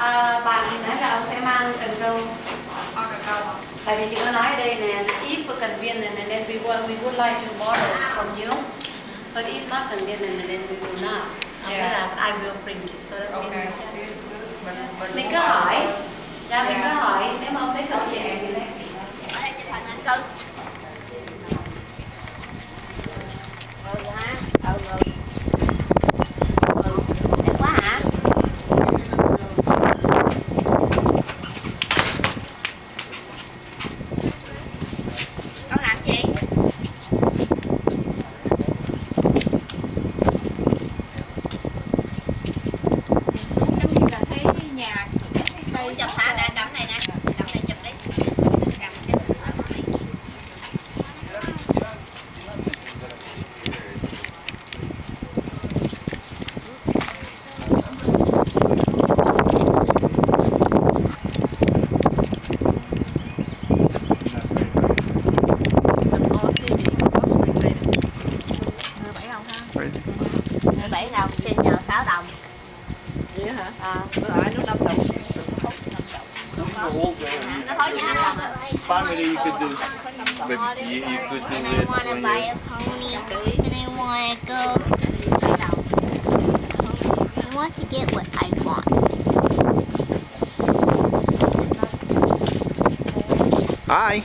À, bạn nãy là ông sẽ mang cần câu tại vì chị có nói ở đây nè if cần viên này nên we would, we would like to borrow from you but if not cần viên này nên we will not Yeah. là I will bring so that Ok. means- Cứ- cứ- Mình mình mình là- hỏi dạ mình Dạ. cứ hỏi đồng xin nhờ sáu đồng. Vậy hả? ờ. Lại nó 5 đồng. Family you could do, but you, you could do And I it want to when buy you. a pony. And I want to go. bảy đồng. I want to get what I want. Hi.